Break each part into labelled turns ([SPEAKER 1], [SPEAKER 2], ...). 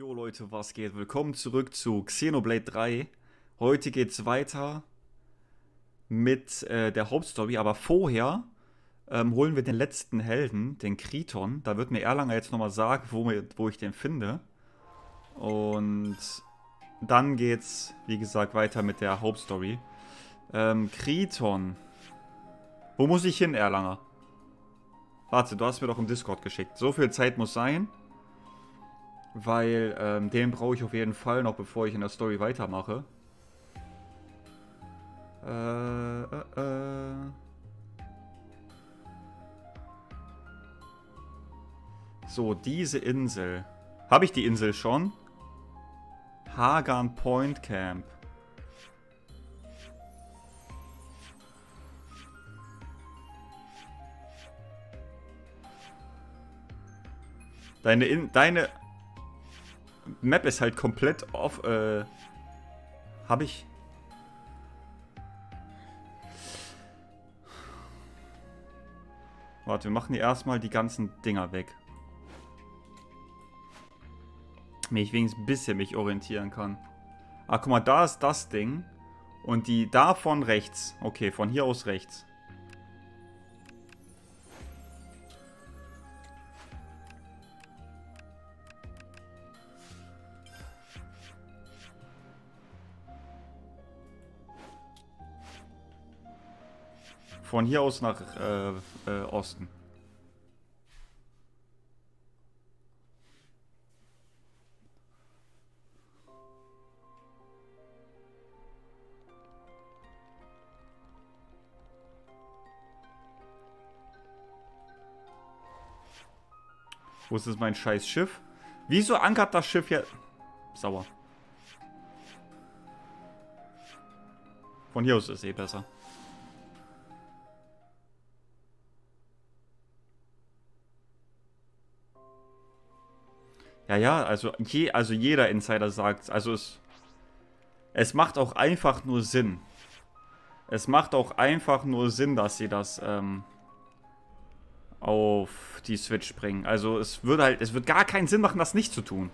[SPEAKER 1] Jo Leute, was geht? Willkommen zurück zu Xenoblade 3. Heute geht's weiter mit äh, der Hauptstory, aber vorher ähm, holen wir den letzten Helden, den Kriton. Da wird mir Erlanger jetzt nochmal sagen, wo, wo ich den finde. Und dann geht's, wie gesagt, weiter mit der Hauptstory. Ähm, Kriton. Wo muss ich hin, Erlanger? Warte, du hast mir doch im Discord geschickt. So viel Zeit muss sein. Weil ähm, den brauche ich auf jeden Fall noch, bevor ich in der Story weitermache. Äh, äh, äh. So, diese Insel. Habe ich die Insel schon? Hagan Point Camp. Deine, In deine Map ist halt komplett off. Äh, Habe ich. Warte, wir machen hier erstmal die ganzen Dinger weg. Damit ich wenigstens ein bisschen mich orientieren kann. Ah, guck mal, da ist das Ding. Und die davon rechts. Okay, von hier aus rechts. Von hier aus nach äh, äh, Osten. Wo ist mein scheiß Schiff? Wieso ankert das Schiff hier? Sauer. Von hier aus ist es eh besser. Ja, ja, also, je, also jeder Insider sagt Also es, es macht auch einfach nur Sinn. Es macht auch einfach nur Sinn, dass sie das ähm, auf die Switch bringen. Also es würde halt, es wird gar keinen Sinn machen, das nicht zu tun.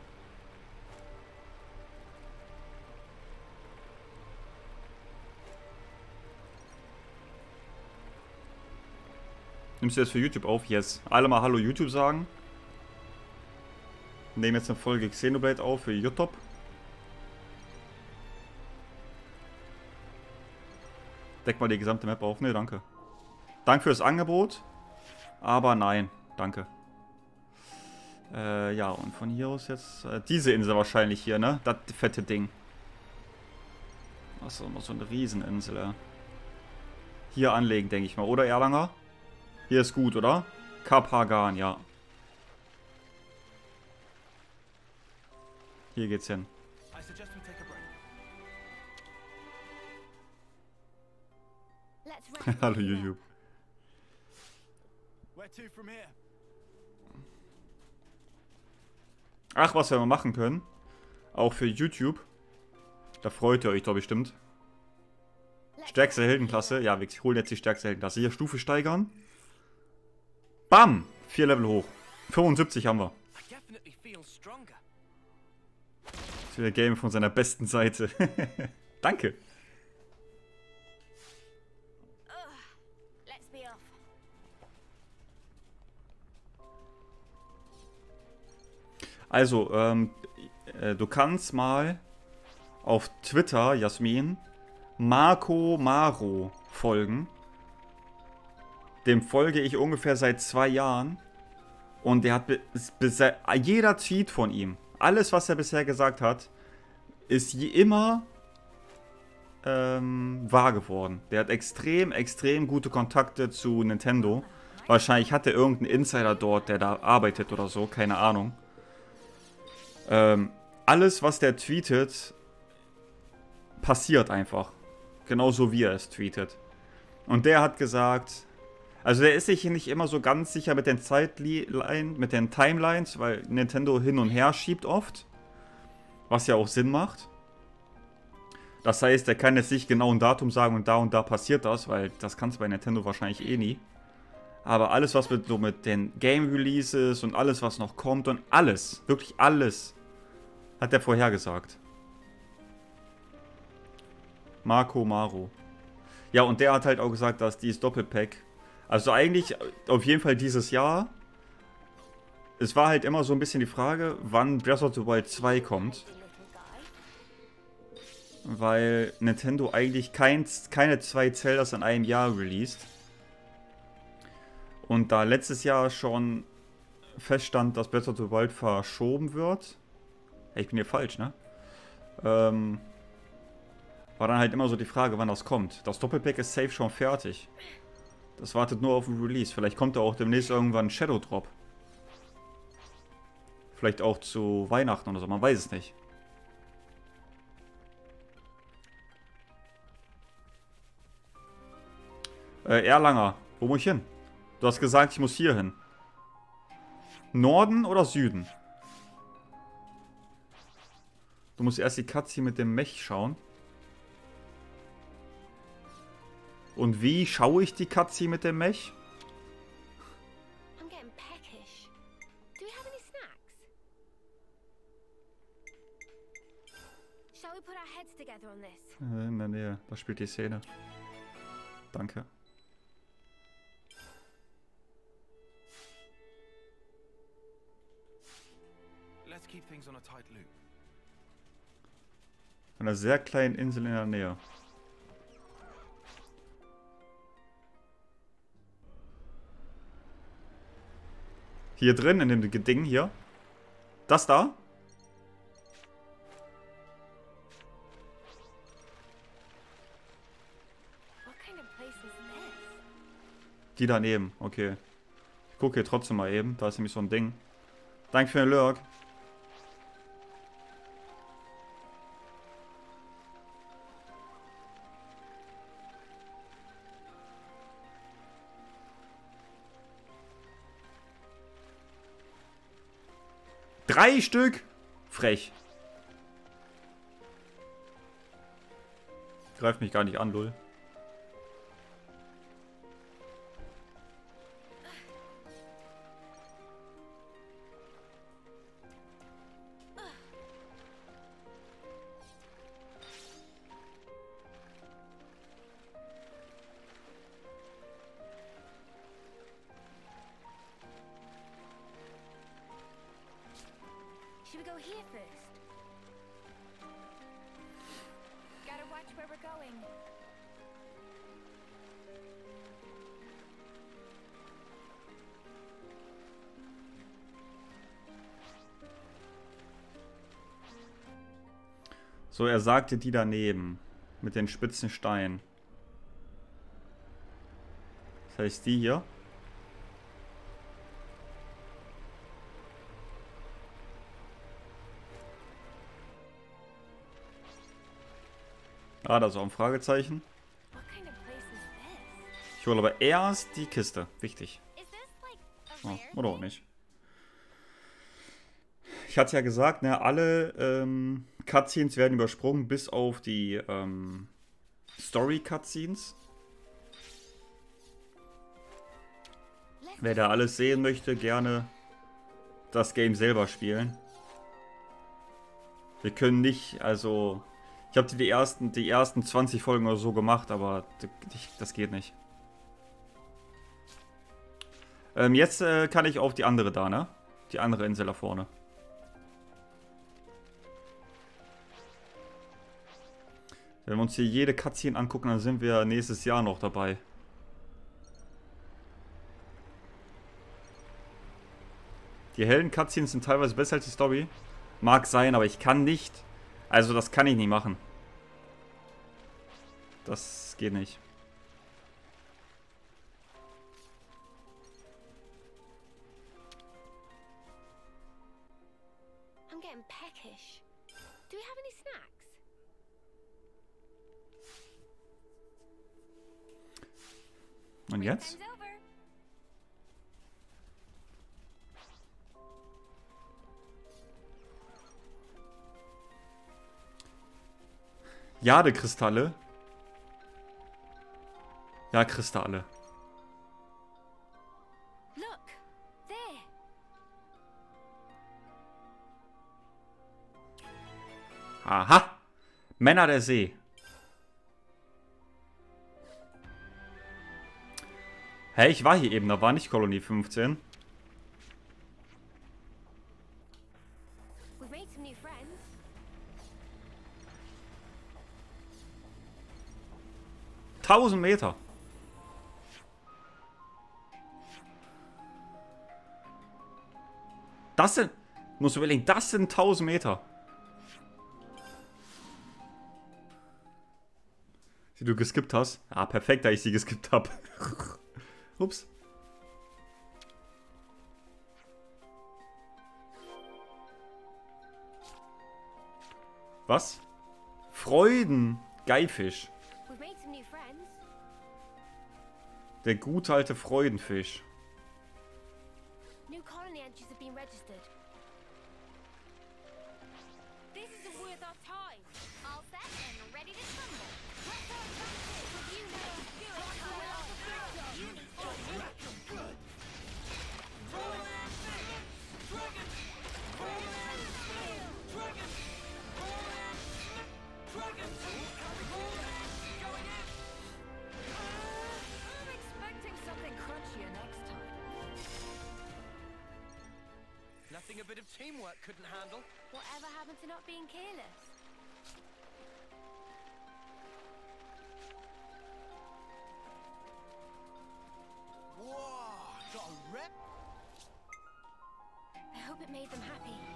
[SPEAKER 1] Nimmst du das für YouTube auf? Yes. Alle mal Hallo YouTube sagen nehme jetzt eine Folge Xenoblade auf für YouTube. Deck mal die gesamte Map auf. Ne, danke. Danke fürs Angebot. Aber nein, danke. Äh, ja, und von hier aus jetzt... Äh, diese Insel wahrscheinlich hier, ne? Das fette Ding. Achso, noch so eine Rieseninsel, ja. Hier anlegen, denke ich mal. Oder Erlanger? Hier ist gut, oder? Kap Hagan, ja. Hier geht's hin. Hallo YouTube. Ach, was wir mal machen können. Auch für YouTube. Da freut ihr euch doch bestimmt. Stärkste Heldenklasse. Ja, wir holen jetzt die stärkste Heldenklasse. Hier Stufe steigern. Bam! Vier Level hoch. 75 haben wir. Für Game von seiner besten Seite. Danke. Also, ähm, äh, du kannst mal auf Twitter, Jasmin, Marco Maro folgen. Dem folge ich ungefähr seit zwei Jahren. Und der hat jeder Tweet von ihm alles, was er bisher gesagt hat, ist immer ähm, wahr geworden. Der hat extrem, extrem gute Kontakte zu Nintendo. Wahrscheinlich hat er irgendeinen Insider dort, der da arbeitet oder so, keine Ahnung. Ähm, alles, was der tweetet, passiert einfach. Genauso wie er es tweetet. Und der hat gesagt, also der ist sich nicht immer so ganz sicher mit den Zeitlinien, mit den Timelines, weil Nintendo hin und her schiebt oft. Was ja auch Sinn macht. Das heißt, er kann jetzt nicht genau ein Datum sagen und da und da passiert das, weil das kannst du bei Nintendo wahrscheinlich eh nie. Aber alles, was mit, so mit den Game Releases und alles, was noch kommt und alles, wirklich alles, Hat der vorhergesagt. Marco Maro. Ja, und der hat halt auch gesagt, dass dieses Doppelpack, also eigentlich auf jeden Fall dieses Jahr, es war halt immer so ein bisschen die Frage, wann Breath of the Wild 2 kommt. Weil Nintendo eigentlich kein, keine zwei Zeldas in einem Jahr released. Und da letztes Jahr schon feststand, dass Breath of the Wild verschoben wird. Ich bin hier falsch, ne? Ähm, war dann halt immer so die Frage, wann das kommt. Das Doppelpack ist safe schon fertig. Das wartet nur auf den Release. Vielleicht kommt da auch demnächst irgendwann ein Shadow Drop. Vielleicht auch zu Weihnachten oder so, man weiß es nicht. Äh, Erlanger, wo muss ich hin? Du hast gesagt, ich muss hier hin. Norden oder Süden? Du musst erst die Katze mit dem Mech schauen. Und wie schaue ich die Katze mit dem Mech? Äh, in der Nähe, da spielt die Szene. Danke. Let's keep things on a tight loop. Einer sehr kleinen Insel in der Nähe. Hier drin, in dem Ding hier. Das da? Die daneben, okay. Ich gucke hier trotzdem mal eben. Da ist nämlich so ein Ding. Danke für den Lurk. Drei Stück? Frech. Greift mich gar nicht an, Lull. So, er sagte die daneben. Mit den spitzen Steinen. Das heißt die hier. Ah, da ist auch ein Fragezeichen. Ich hole aber erst die Kiste. Wichtig. Oh, oder auch nicht. Ich hatte ja gesagt, ne, alle ähm, Cutscenes werden übersprungen, bis auf die ähm, Story-Cutscenes. Wer da alles sehen möchte, gerne das Game selber spielen. Wir können nicht, also... Ich habe die ersten, die ersten 20 Folgen oder so gemacht, aber das geht nicht. Ähm, jetzt äh, kann ich auf die andere da, ne? Die andere Insel da vorne. Wenn wir uns hier jede Cutscene angucken, dann sind wir nächstes Jahr noch dabei. Die hellen Cutscenes sind teilweise besser als die Story. Mag sein, aber ich kann nicht. Also das kann ich nicht machen. Das geht nicht. Und jetzt? Jade-Kristalle. Ja, Kristalle. Aha. Männer der See. Hey, ich war hier eben, da war nicht Kolonie 15.
[SPEAKER 2] We've made some new friends.
[SPEAKER 1] Tausend Meter. Das sind, muss überlegen, das sind 1000 Meter. Die du geskippt hast. Ah, perfekt, da ich sie geskippt habe. Ups. Was? Freuden. Geifisch. Der gute alte Freudenfisch.
[SPEAKER 3] Teamwork couldn't handle.
[SPEAKER 2] Whatever happened to not being careless?
[SPEAKER 3] Whoa, got a rep.
[SPEAKER 2] I hope it made them happy.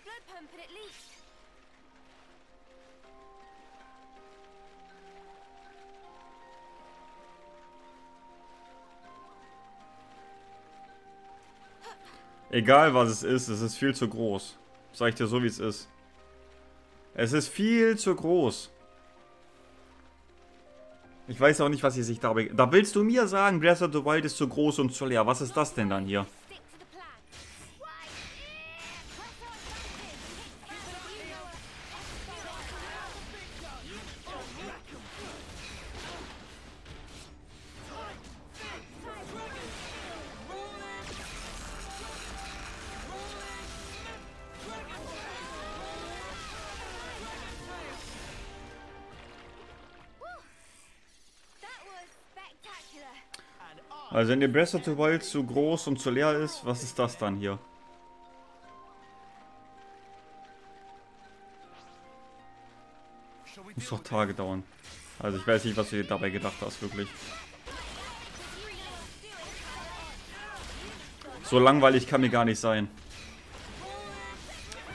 [SPEAKER 2] The blood pumping at least.
[SPEAKER 1] Egal was es ist, es ist viel zu groß. Sag ich dir so, wie es ist. Es ist viel zu groß. Ich weiß auch nicht, was sie sich dabei... Da willst du mir sagen, Breath of the Wild ist zu groß und zu leer. Was ist das denn dann hier? Also wenn dir Breath of the Wild zu groß und zu leer ist, was ist das dann hier? Muss doch Tage dauern. Also ich weiß nicht, was du dir dabei gedacht hast, wirklich. So langweilig kann mir gar nicht sein.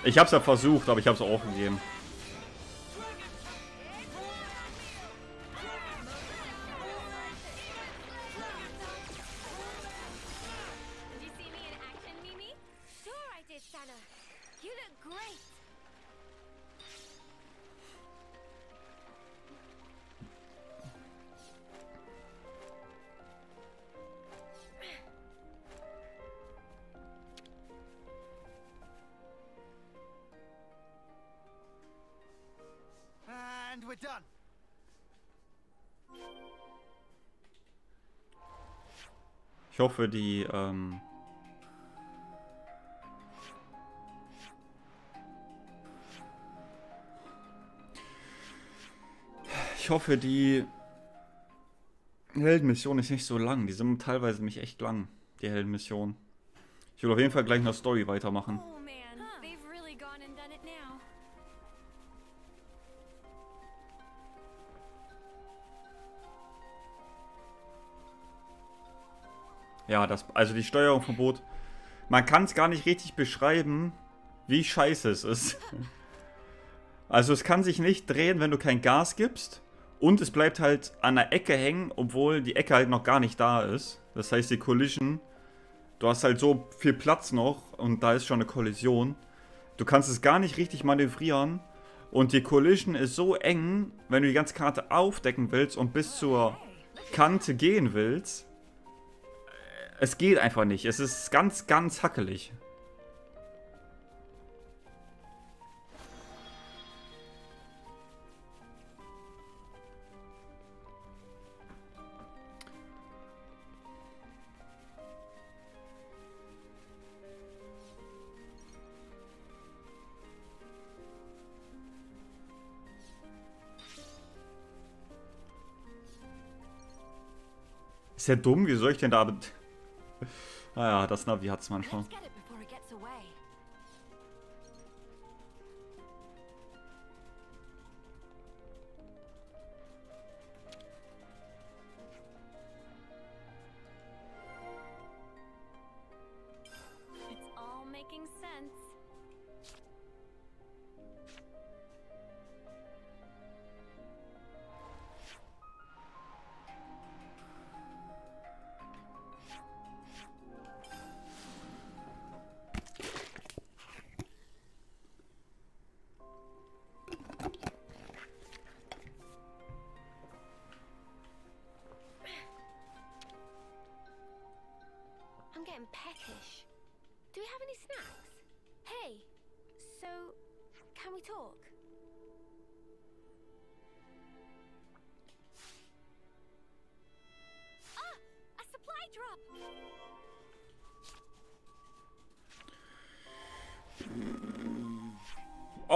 [SPEAKER 1] Ich hab's ja versucht, aber ich hab's auch aufgegeben.
[SPEAKER 3] And we're done.
[SPEAKER 1] Ich hoffe, die, ähm... Ich hoffe, die Heldenmission ist nicht so lang. Die sind teilweise mich echt lang, die Heldenmission. Ich will auf jeden Fall gleich eine Story weitermachen. Ja, das, also die Steuerung vom Boot. Man kann es gar nicht richtig beschreiben, wie scheiße es ist. Also es kann sich nicht drehen, wenn du kein Gas gibst. Und es bleibt halt an der Ecke hängen, obwohl die Ecke halt noch gar nicht da ist. Das heißt, die Collision, du hast halt so viel Platz noch und da ist schon eine Kollision. Du kannst es gar nicht richtig manövrieren. Und die Collision ist so eng, wenn du die ganze Karte aufdecken willst und bis zur Kante gehen willst. Es geht einfach nicht. Es ist ganz, ganz hackelig. Ist ja dumm, wie soll ich denn da... Naja, das Navi hat's manchmal.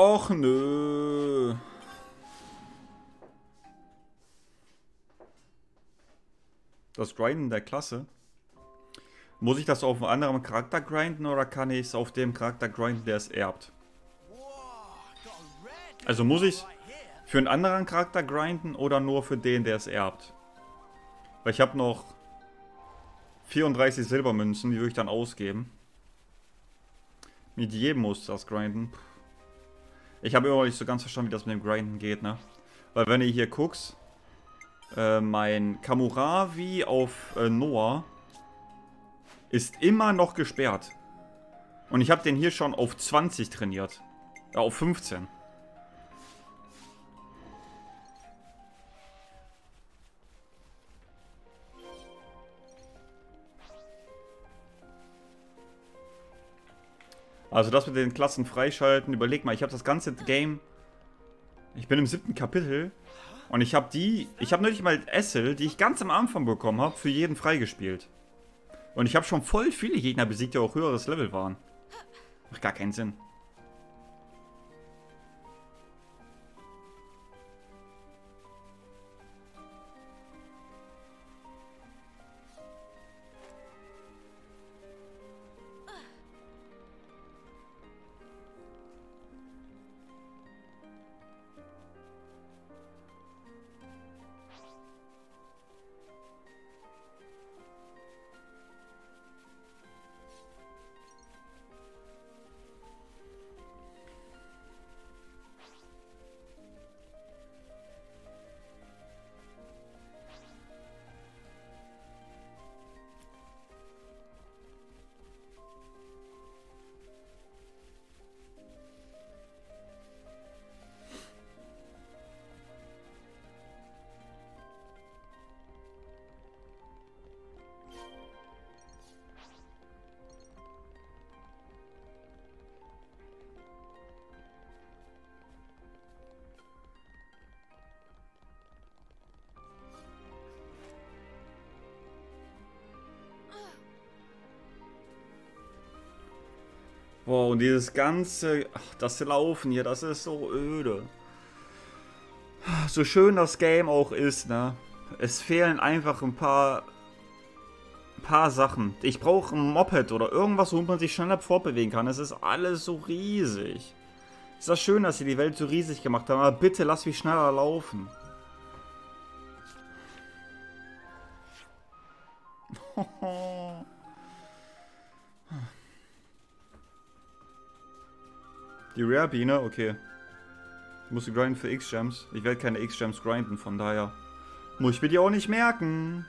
[SPEAKER 1] Och nö. Das Grinden der Klasse. Muss ich das auf einem anderen Charakter grinden oder kann ich es auf dem Charakter grinden, der es erbt? Also muss ich für einen anderen Charakter grinden oder nur für den, der es erbt? Weil ich habe noch 34 Silbermünzen, die würde ich dann ausgeben. Mit jedem muss das grinden. Ich habe immer noch nicht so ganz verstanden, wie das mit dem Grinden geht, ne? Weil wenn ihr hier guckt, äh, mein Kamuravi auf äh, Noah ist immer noch gesperrt. Und ich habe den hier schon auf 20 trainiert. Ja, auf 15. Also das mit den Klassen freischalten, überleg mal, ich habe das ganze Game, ich bin im siebten Kapitel und ich habe die, ich habe nicht mal Essel, die ich ganz am Anfang bekommen habe, für jeden freigespielt. Und ich habe schon voll viele Gegner besiegt, die auch höheres Level waren. Macht gar keinen Sinn. Boah, und dieses ganze, ach, das Laufen hier, das ist so öde. So schön das Game auch ist, ne? Es fehlen einfach ein paar, ein paar Sachen. Ich brauche ein Moped oder irgendwas, womit man sich schneller fortbewegen kann. Es ist alles so riesig. Ist das schön, dass sie die Welt so riesig gemacht haben, aber bitte lass mich schneller laufen. Die Rare-Biene, okay. Ich muss grinden für X-Gems. Ich werde keine X-Gems grinden, von daher muss ich mir die auch nicht merken.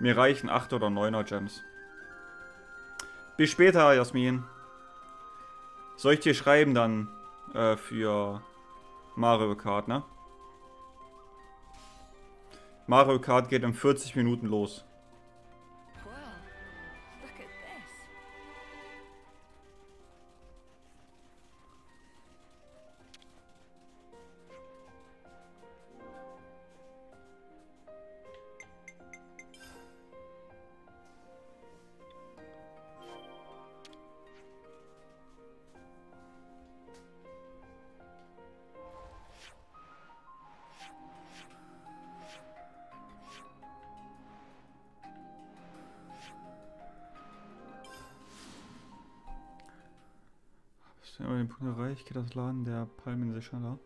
[SPEAKER 1] Mir reichen 8 oder 9er Gems. Bis später, Jasmin. Soll ich dir schreiben dann äh, für Mario Kart, ne? Mario Kart geht in 40 Minuten los. Den Punkt erreicht, geht das Laden der Palmen sehr schneller.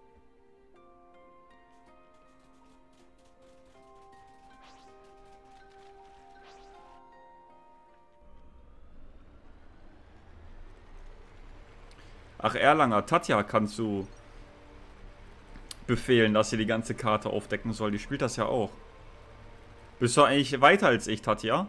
[SPEAKER 1] Ach, Erlanger, Tatja kannst du befehlen, dass sie die ganze Karte aufdecken soll. Die spielt das ja auch. Bist du eigentlich weiter als ich, Tatja?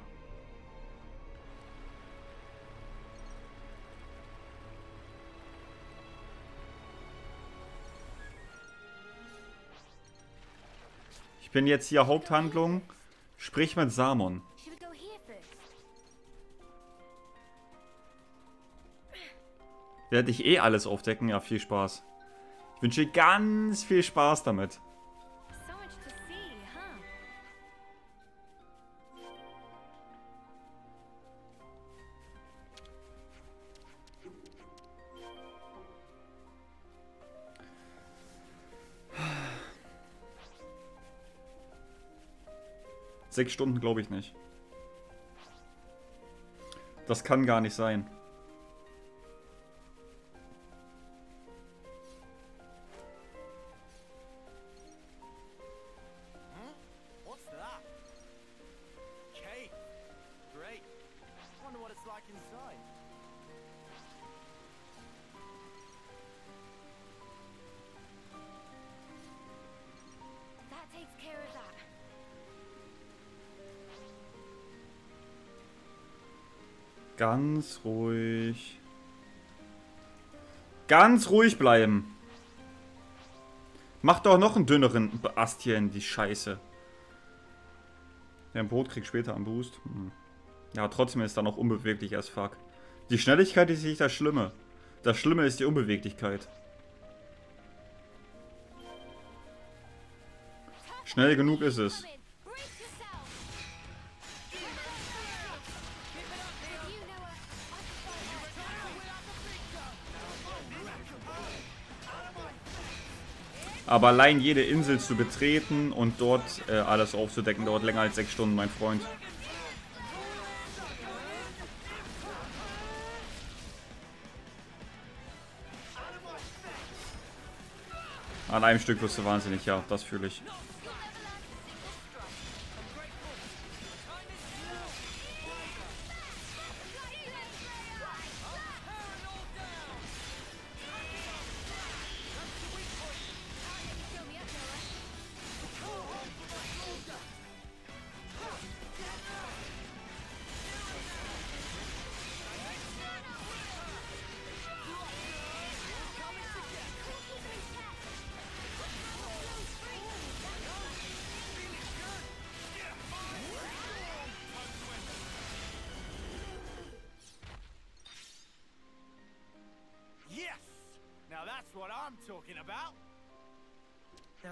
[SPEAKER 1] Bin jetzt hier Haupthandlung. Sprich mit Samon. Werde ich eh alles aufdecken? Ja, viel Spaß. Ich wünsche ganz viel Spaß damit. Sechs Stunden glaube ich nicht. Das kann gar nicht sein. Ganz ruhig. Ganz ruhig bleiben. Mach doch noch einen dünneren Ast hier in die Scheiße. Der Brot kriegt später einen Boost. Hm. Ja, trotzdem ist er noch unbeweglich as fuck. Die Schnelligkeit ist nicht das Schlimme. Das Schlimme ist die Unbeweglichkeit. Schnell genug ist es. Aber allein jede Insel zu betreten und dort äh, alles aufzudecken, dauert länger als sechs Stunden, mein Freund. An einem Stück wirst du wahnsinnig, ja, das fühle ich.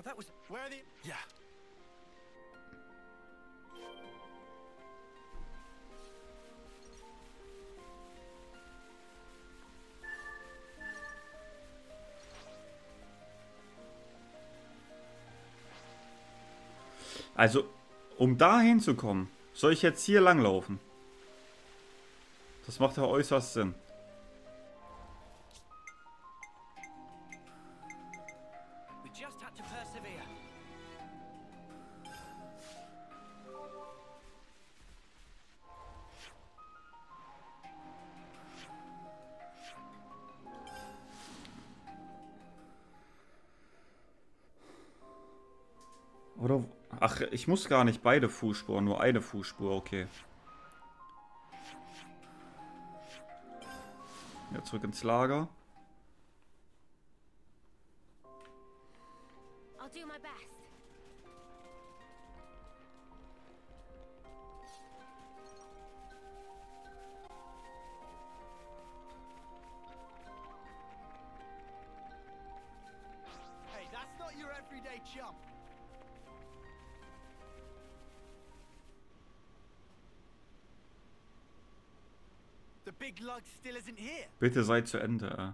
[SPEAKER 4] That was where are the yeah.
[SPEAKER 1] Also, um da hinzukommen, soll ich jetzt hier langlaufen? Das macht ja äußerst Sinn. Ich muss gar nicht beide Fußspuren, nur eine Fußspur, okay. Ja, zurück ins Lager. Bitte sei zu Ende.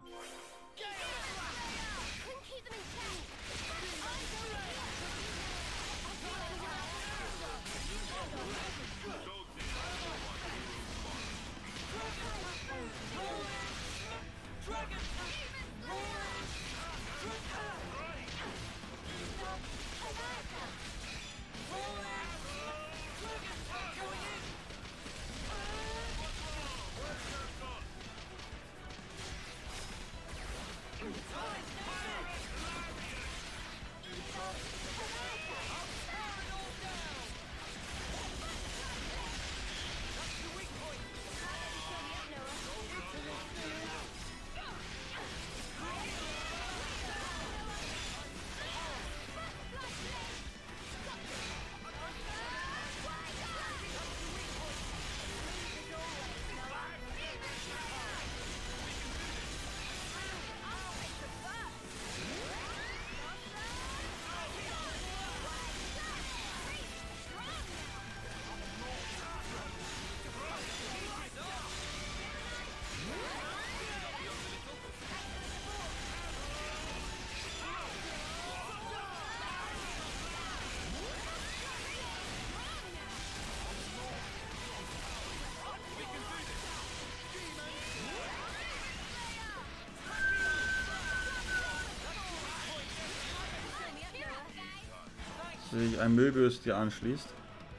[SPEAKER 1] Sehe ich ein Möbius dir anschließt.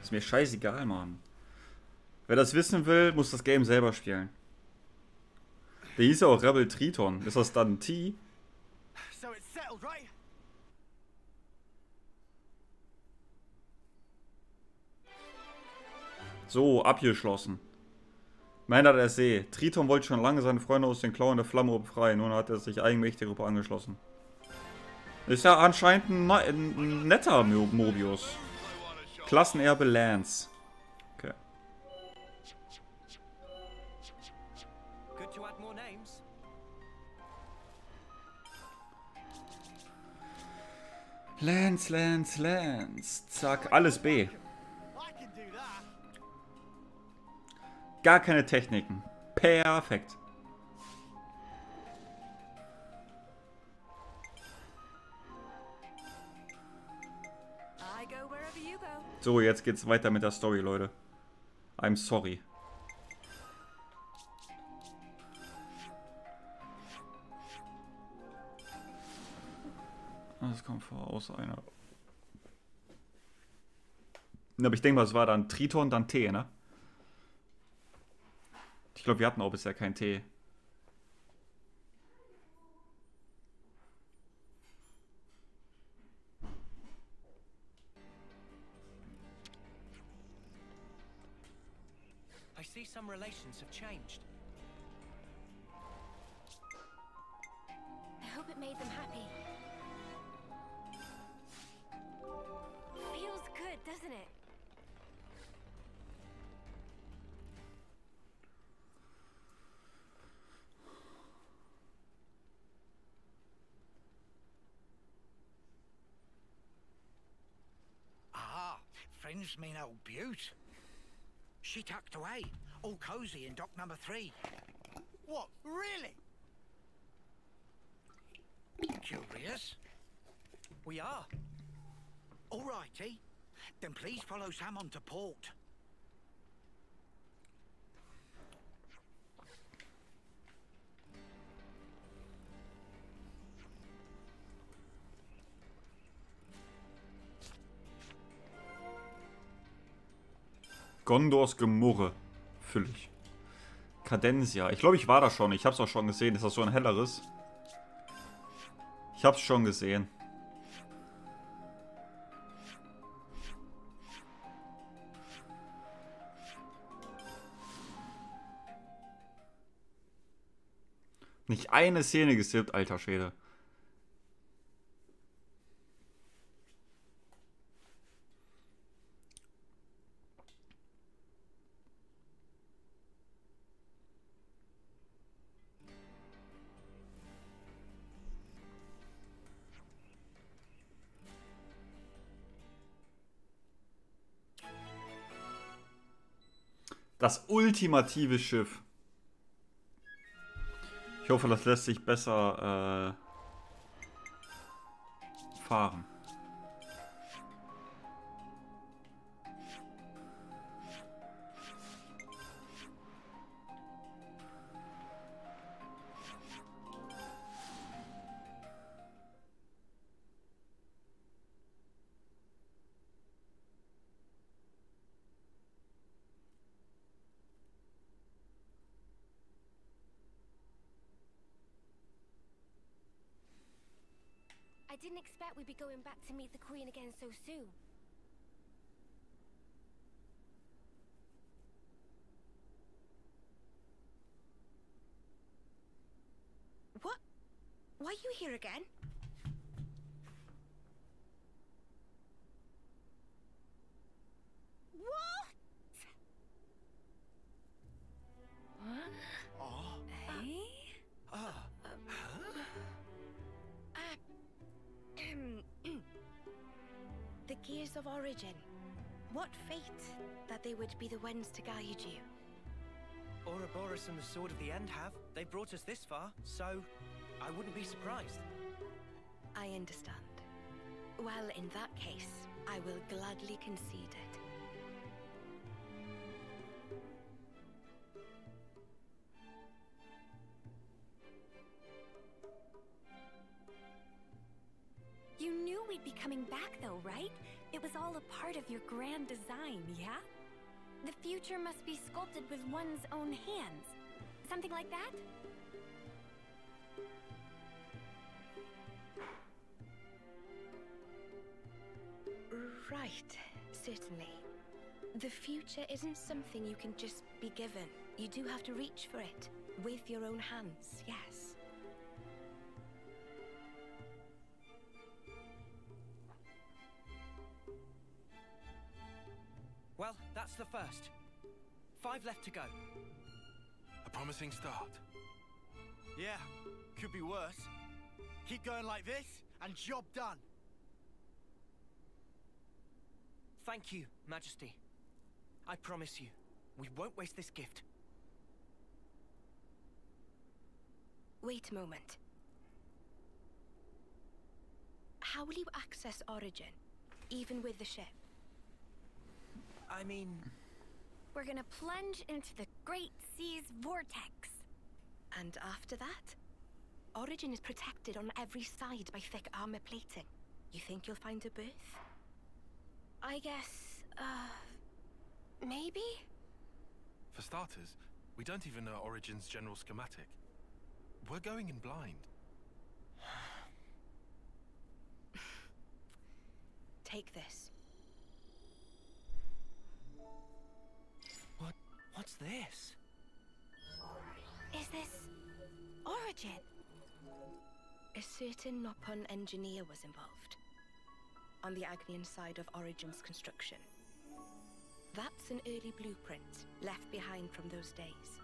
[SPEAKER 1] Ist mir scheißegal, Mann. Wer das wissen will, muss das Game selber spielen. Der hieß ja auch Rebel Triton. Ist das dann T?
[SPEAKER 4] So it's settled, right?
[SPEAKER 1] So, abgeschlossen. Männer der See. Triton wollte schon lange seine Freunde aus den Klauen der Flamme befreien. Nun hat er sich eigenmächtig der Gruppe angeschlossen. Ist ja anscheinend ein, ein netter Mo Mobius. Klassenerbe Lance. Okay. Lance, Lance, Lance. Zack, alles B. Gar keine Techniken. Perfekt. So, jetzt geht's weiter mit der Story, Leute. I'm sorry. Das kommt vor aus einer. Aber ich denke mal, es war dann Triton, dann T, ne? Ich glaube, wir hatten auch bisher kein T.
[SPEAKER 4] some relations have changed.
[SPEAKER 5] I hope it made them happy. Feels good, doesn't it?
[SPEAKER 6] Ah, friends mean old Butte. She tucked away, all cozy in dock number three.
[SPEAKER 4] What? Really?
[SPEAKER 6] Curious?
[SPEAKER 4] We are.
[SPEAKER 6] All righty. Then please follow Sam on to port.
[SPEAKER 1] Gondors Gemurre. Füllig. Cadencia. Ich glaube, ich war da schon. Ich habe es auch schon gesehen. Ist das so ein helleres? Ich habe es schon gesehen. Nicht eine Szene gesippt, alter Schäde. Das ultimative Schiff. Ich hoffe, das lässt sich besser äh, fahren.
[SPEAKER 5] Didn't expect we'd be going back to meet the Queen again so soon.
[SPEAKER 7] What? Why are you here again? Gears of Origin. What fate that they would be the ones to guide you.
[SPEAKER 4] Ouroboros and the Sword of the End have. They brought us this far, so I wouldn't be surprised.
[SPEAKER 7] I understand. Well, in that case, I will gladly concede it.
[SPEAKER 5] Grand design, yeah? The future must be sculpted with one's own hands. Something like that?
[SPEAKER 7] Right, certainly. The future isn't something you can just be given. You do have to reach for it with your own hands, yes.
[SPEAKER 4] Well, that's the first. Five left to go.
[SPEAKER 3] A promising start.
[SPEAKER 4] Yeah, could be worse. Keep going like this, and job done. Thank you, Majesty. I promise you, we won't waste this gift.
[SPEAKER 7] Wait a moment. How will you access Origin, even with the ship?
[SPEAKER 4] I mean,
[SPEAKER 5] We're gonna plunge into the Great Sea's vortex.
[SPEAKER 7] And after that? Origin is protected on every side by thick armor plating. You think you'll find a berth?
[SPEAKER 5] I guess, uh, maybe?
[SPEAKER 3] For starters, we don't even know Origin's general schematic. We're going in blind.
[SPEAKER 7] Take this.
[SPEAKER 4] What's this?
[SPEAKER 5] Is this Origin?
[SPEAKER 7] A certain Nopon engineer was involved. On the Agnian side of Origin's construction. That's an early blueprint left behind from those days.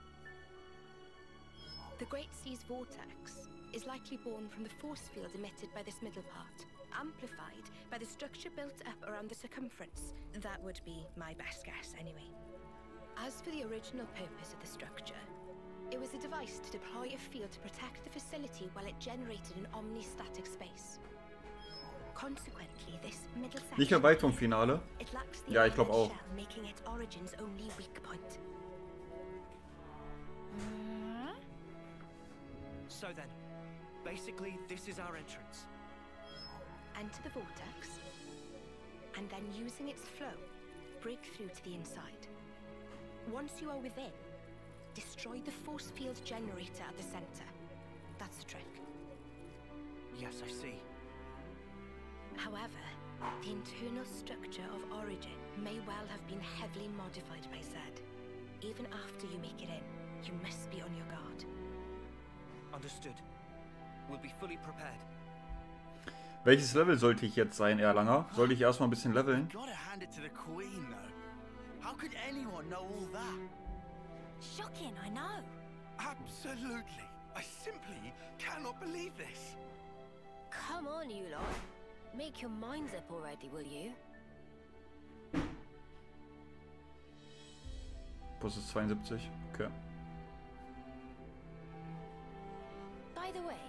[SPEAKER 7] The Great Sea's vortex is likely born from the force field emitted by this middle part, amplified by the structure built up around the circumference. That would be my best guess, anyway. As for the original purpose of the structure, it was a device to deploy a field to protect the facility while it generated an omnistatic space. Consequently, this middle section
[SPEAKER 1] Nicht mehr weit vom Finale.
[SPEAKER 7] it lacks the
[SPEAKER 1] Ja, ich glaub
[SPEAKER 7] armored
[SPEAKER 1] auch.
[SPEAKER 7] making it Origin's only weak point. Hmm?
[SPEAKER 4] So then, basically, this is our entrance.
[SPEAKER 7] Enter the vortex, and then using its flow, break through to the inside. Once you are within, destroy the force field generator at the center. That's the trick.
[SPEAKER 4] Yes, I see.
[SPEAKER 7] However, the internal structure of Origin may well have been heavily modified by Zed. Even after you make it in, you must be on your guard.
[SPEAKER 4] Understood. We'll be fully prepared.
[SPEAKER 1] Welches Level sollte ich jetzt sein, Erlanger? Sollte ich erstmal ein bisschen leveln?
[SPEAKER 6] Gotta hand it to the Queen, though. How could anyone know all that?
[SPEAKER 5] Shocking, I know.
[SPEAKER 3] Absolutely. I simply cannot believe this.
[SPEAKER 2] Come on, you lot. Make your minds up already, will you?
[SPEAKER 1] Bus ist 72. Okay.
[SPEAKER 2] By the way,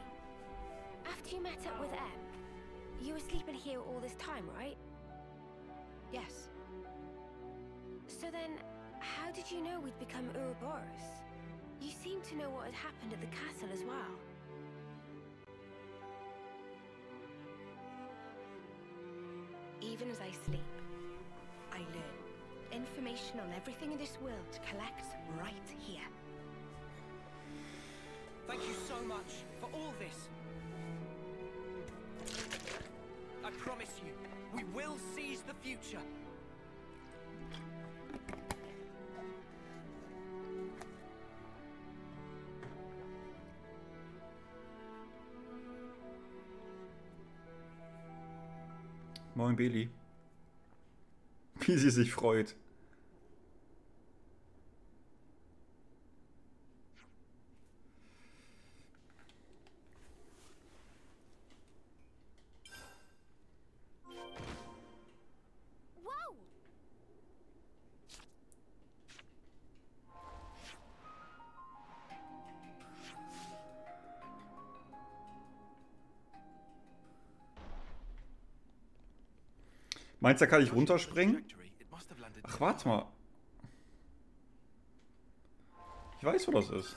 [SPEAKER 2] after you met up with Em, you were sleeping here all this time, right?
[SPEAKER 7] Yes.
[SPEAKER 2] So then, how did you know we'd become Ouroboros? You seem to know what had happened at the castle as well.
[SPEAKER 7] Even as I sleep, I learn. Information on everything in this world collects right here.
[SPEAKER 4] Thank you so much for all this. I promise you, we will seize the future.
[SPEAKER 1] Moin Beli. Wie sie sich freut. Meinst du, da kann ich runterspringen? Ach, warte mal. Ich weiß, wo das ist.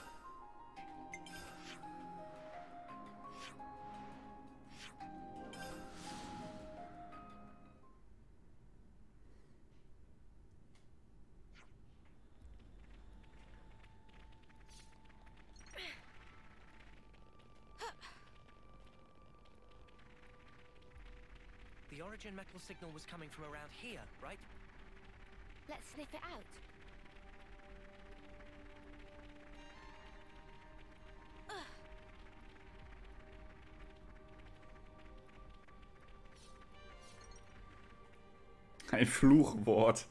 [SPEAKER 4] Origin signal was coming from around here, right?
[SPEAKER 2] Let's sniff it out.
[SPEAKER 1] Ein Fluchwort.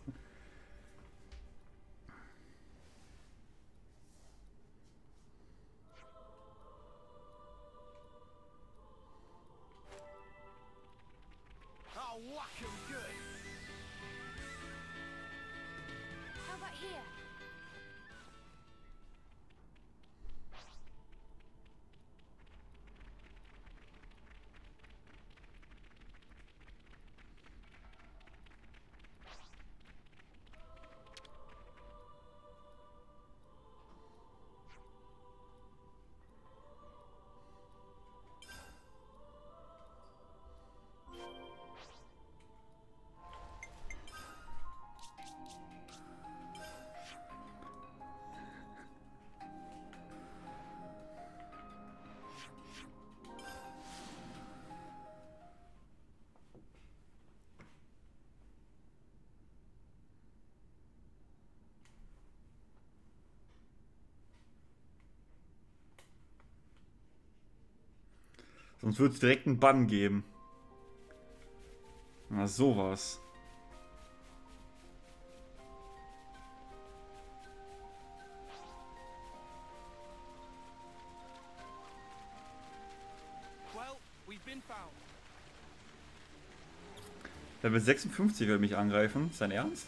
[SPEAKER 1] Sonst wird es direkt einen Bann geben. Na, sowas. Level 56 will mich angreifen. Ist dein Ernst?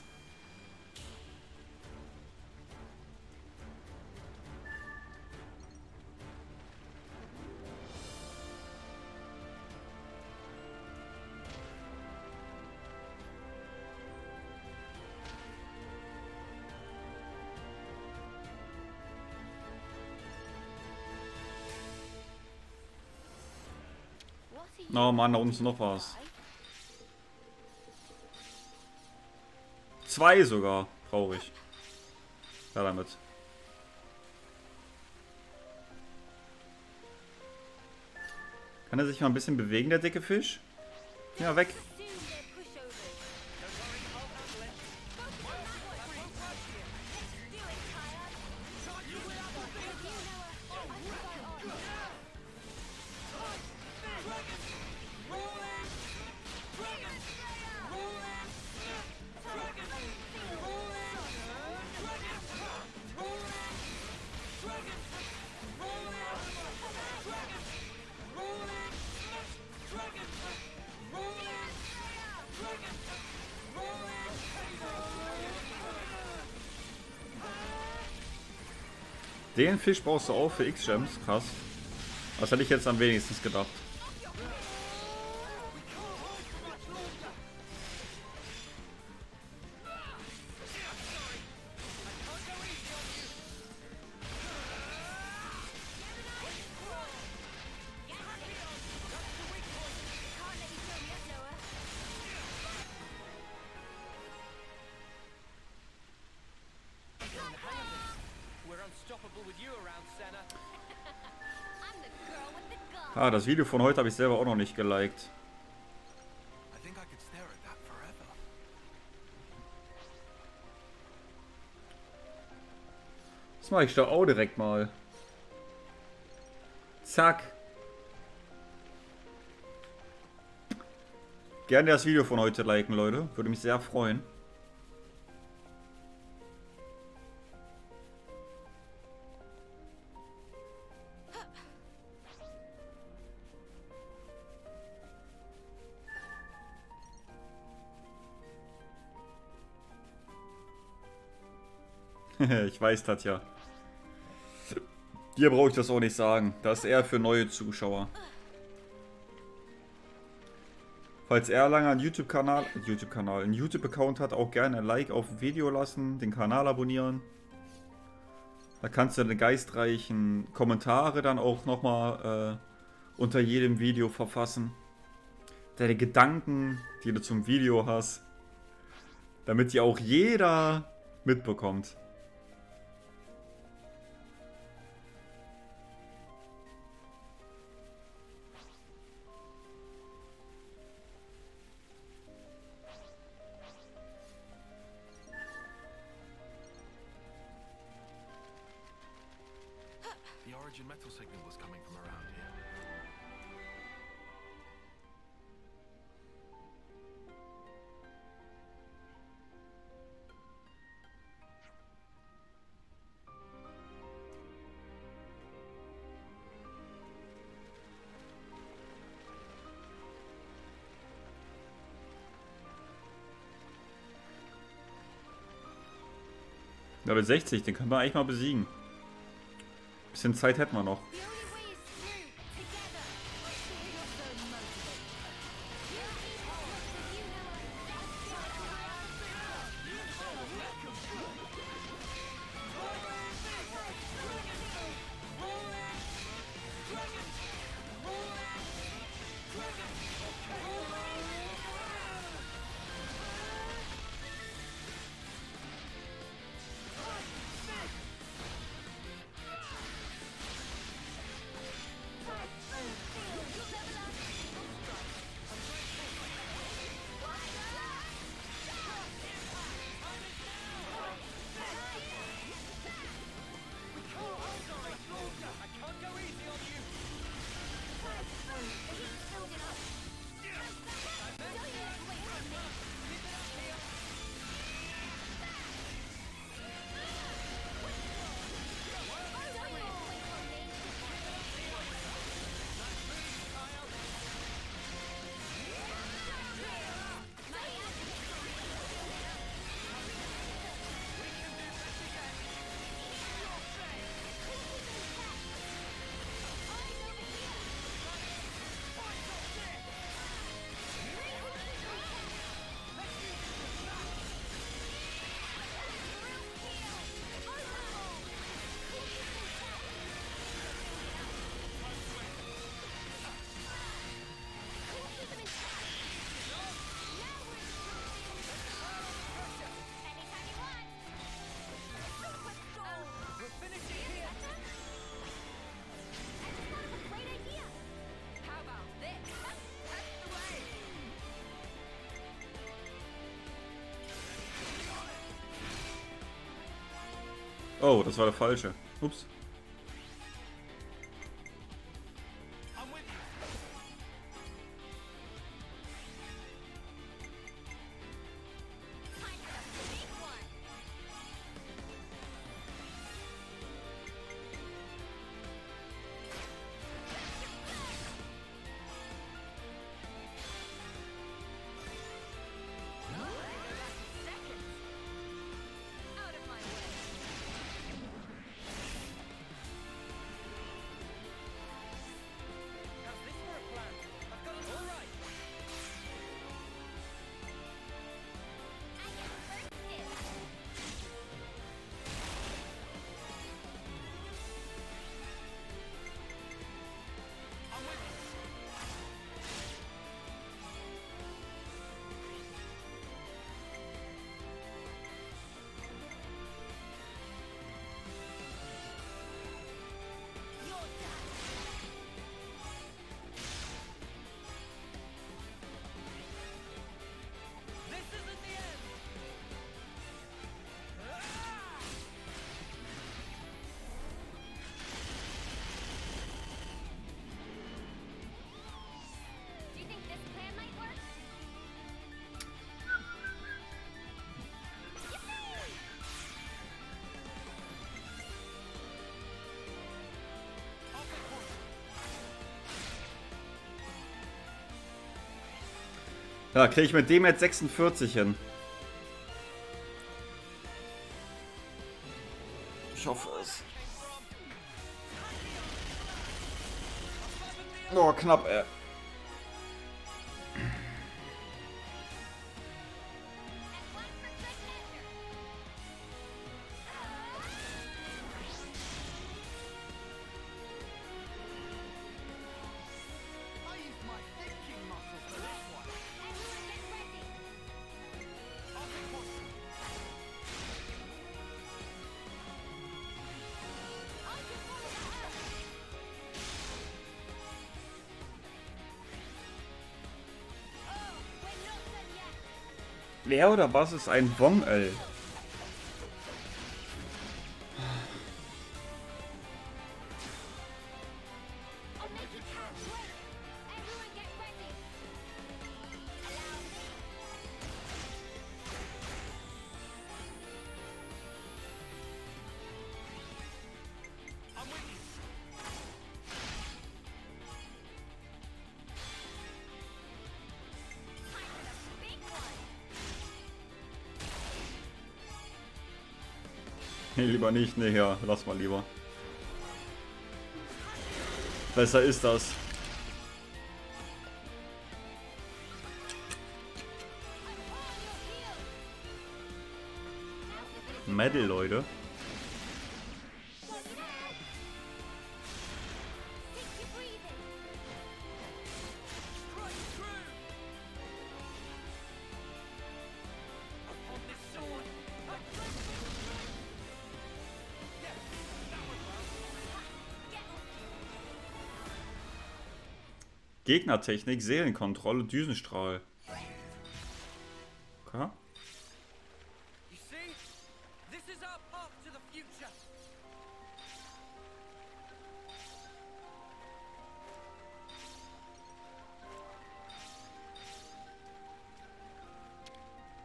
[SPEAKER 1] Mann, da unten ist noch was. Zwei sogar. Traurig. Ja, damit. Kann er sich mal ein bisschen bewegen, der dicke Fisch? Ja, weg. Den Fisch brauchst du auch für X-Gems. Krass. Das hätte ich jetzt am wenigsten gedacht. Ah, das Video von heute habe ich selber auch noch nicht geliked. Das mache ich da auch direkt mal. Zack. Gerne das Video von heute liken, Leute. Würde mich sehr freuen. ich weiß, Tatja. Dir brauche ich das auch nicht sagen. Das ist eher für neue Zuschauer. Falls Erlanger einen YouTube-Kanal, YouTube-Kanal, einen YouTube-Account hat, auch gerne ein Like auf ein Video lassen, den Kanal abonnieren. Da kannst du deine geistreichen Kommentare dann auch nochmal äh, unter jedem Video verfassen. Deine Gedanken, die du zum Video hast. Damit die auch jeder mitbekommt. Level 60, den können wir eigentlich mal besiegen. Bisschen Zeit hätten wir noch. Oh, das war der falsche. Ups. Ja, kriege ich mit dem jetzt 46 hin. Ich hoffe es. Oh, knapp, ey. Wer oder was ist ein Wong-El? Nee, lieber nicht. Nee, ja, lass mal lieber. Besser ist das. Medal, Leute. Gegnertechnik, Seelenkontrolle, Düsenstrahl. Okay.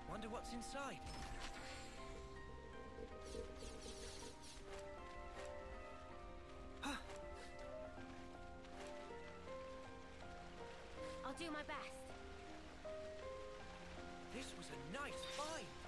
[SPEAKER 4] Wonder what's inside.
[SPEAKER 2] I'll do my best.
[SPEAKER 4] This was a nice find.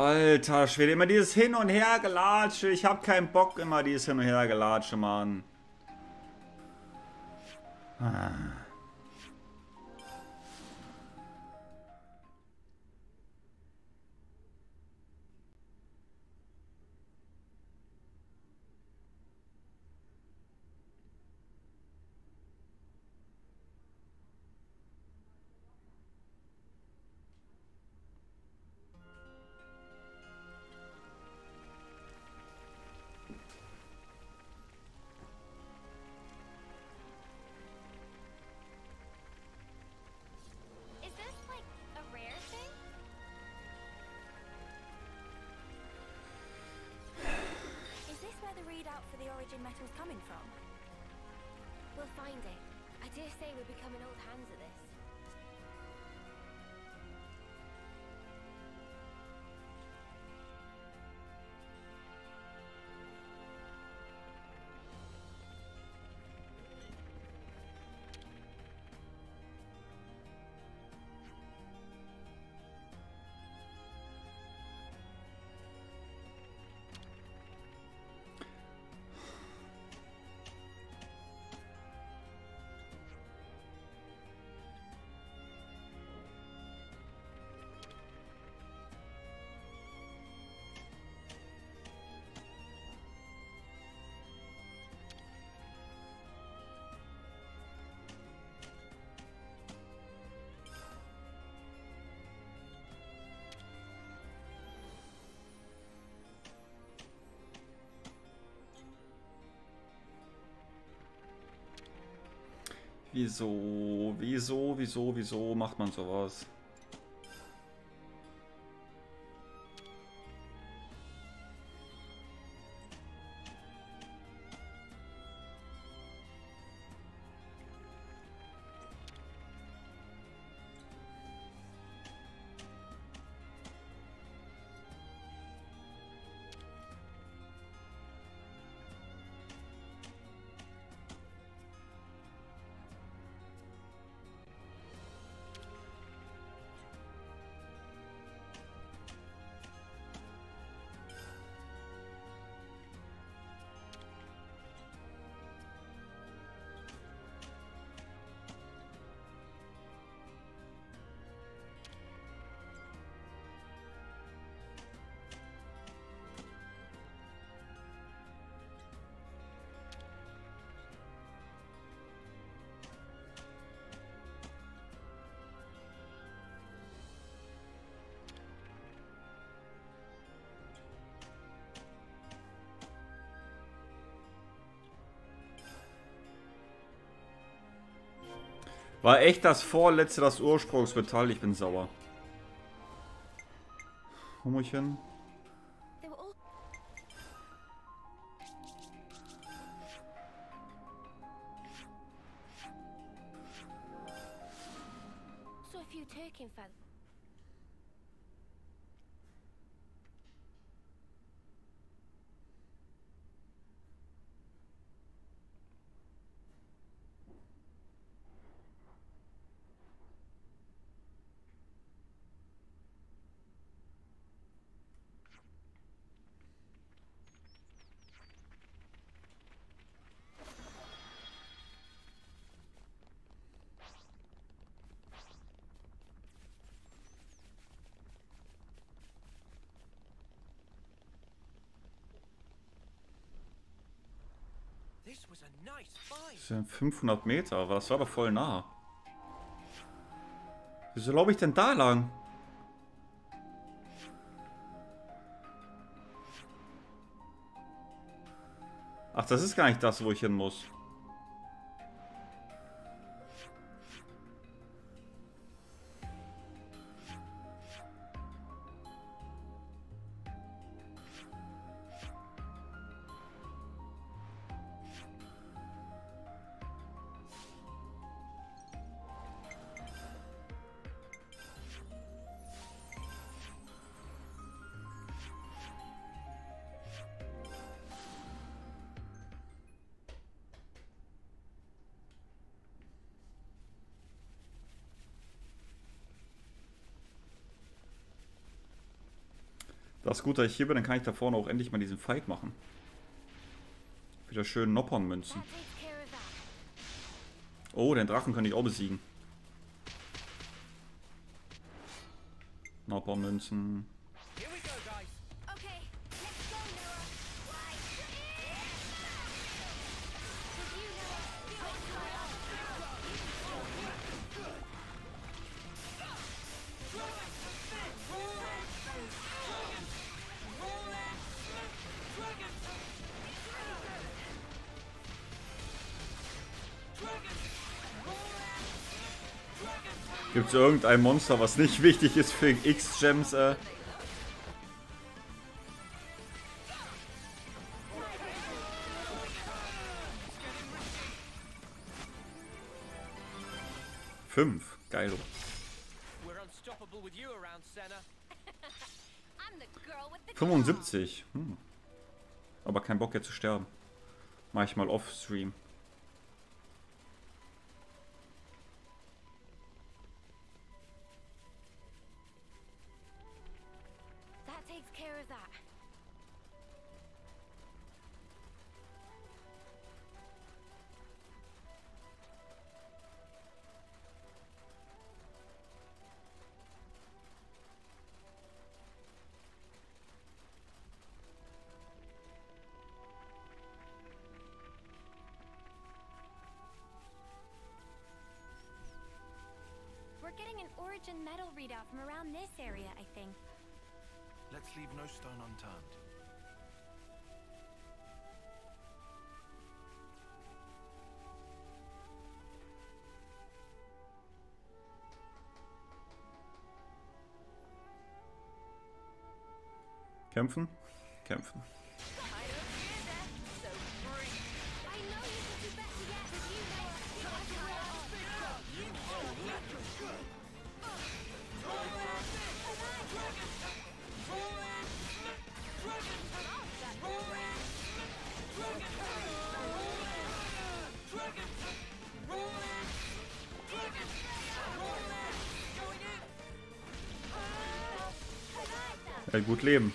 [SPEAKER 1] Alter Schwede, immer dieses Hin- und Hergelatsche. Ich hab keinen Bock, immer dieses Hin- und Hergelatsche, Mann. Wieso, wieso, wieso, wieso macht man sowas? War echt das vorletzte, das Ursprungsmetall. Ich bin sauer. Hummerchen. Das sind 500 Meter, aber das war doch voll nah. Wieso glaube ich denn da lang? Ach, das ist gar nicht das, wo ich hin muss. Ist gut, dass ich hier bin, dann kann ich da vorne auch endlich mal diesen Fight machen. Wieder schön
[SPEAKER 2] of that.
[SPEAKER 1] Oh, den Drachen kann ich auch besiegen. Noppern-Münzen.
[SPEAKER 4] Here
[SPEAKER 1] Gibt es irgendein Monster, was nicht wichtig ist für X-Gems? Äh? Fünf. Geil.
[SPEAKER 4] We're unstoppable with you around, Senna.
[SPEAKER 5] I'm the girl with the
[SPEAKER 1] 75. Hm. Aber kein Bock jetzt zu sterben. Mach ich mal off-stream.
[SPEAKER 5] Metal readout from around this area, I think.
[SPEAKER 3] Let's leave no stone unturned.
[SPEAKER 1] Kämpfen? Kämpfen. Gut leben.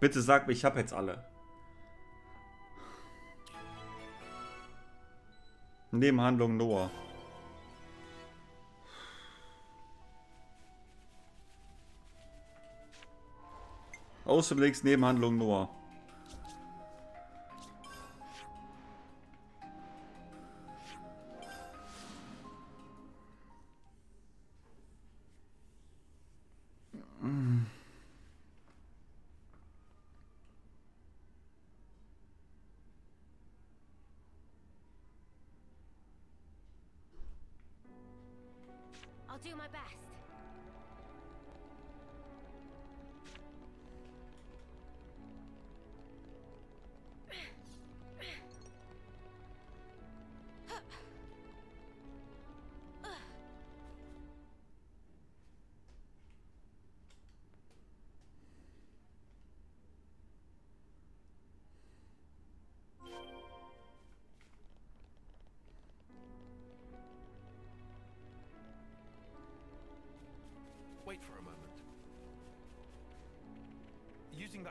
[SPEAKER 1] Bitte sag mir, ich habe jetzt alle. Nebenhandlung Noah. Aus dem links Nebenhandlung Noah.
[SPEAKER 2] I'll do my best.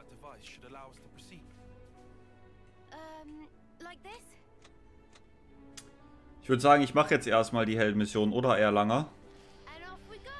[SPEAKER 3] That device should allow us to proceed.
[SPEAKER 2] Um, like this?
[SPEAKER 1] Ich würde sagen, ich mache jetzt erstmal die Heldenmission oder Erlanger.
[SPEAKER 2] Off we go!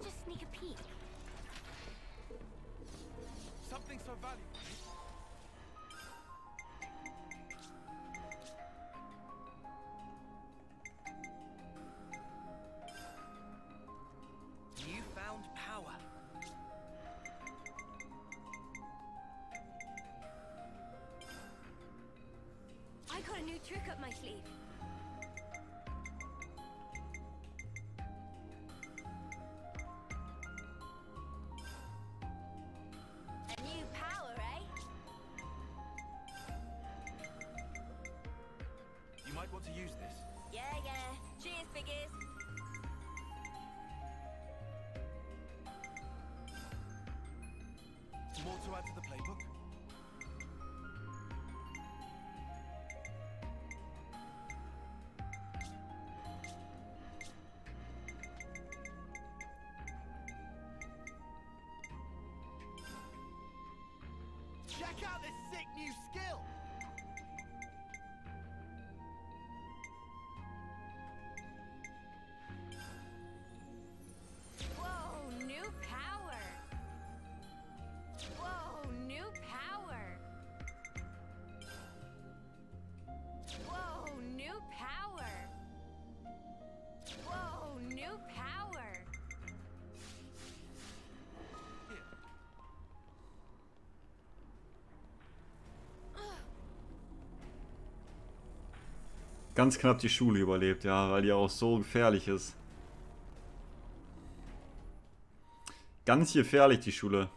[SPEAKER 2] Let's just sneak a peek.
[SPEAKER 3] Something so valuable.
[SPEAKER 6] Check out this sick new skill!
[SPEAKER 1] Ganz knapp die Schule überlebt, ja, weil die auch so gefährlich ist. Ganz gefährlich, die Schule.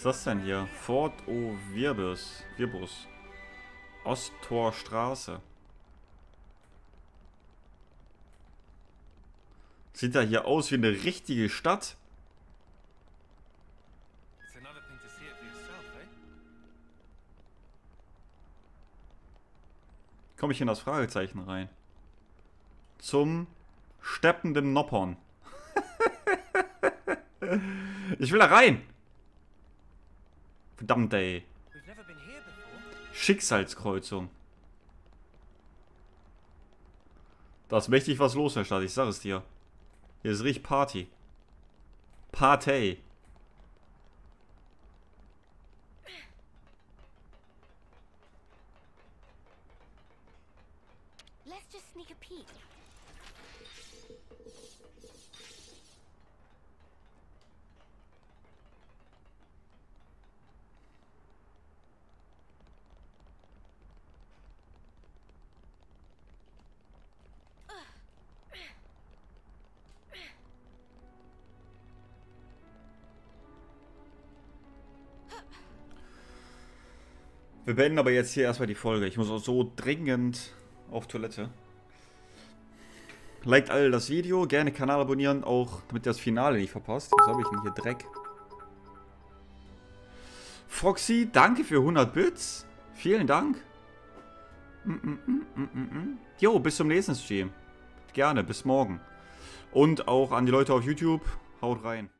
[SPEAKER 1] Ist das denn hier? Fort O Virbus. Virbus. Osttorstraße. Sieht da hier aus wie eine richtige Stadt?
[SPEAKER 3] Eh?
[SPEAKER 1] Komme ich in das Fragezeichen rein? Zum steppenden Noppern. ich will da rein! Verdammt ey. Schicksalskreuzung. Da ist mächtig was los der Stadt, ich sag es dir. Hier ist richtig Party. Party. Wir beenden aber jetzt hier erstmal die Folge. Ich muss auch so dringend auf Toilette. Liked alle das Video, gerne Kanal abonnieren, auch damit ihr das Finale nicht verpasst. Was habe ich denn hier? Dreck. Foxy, danke für 100 Bits. Vielen Dank. Mm, mm, mm. Jo, bis zum nächsten Stream. Gerne, bis morgen. Und auch an die Leute auf YouTube, haut rein.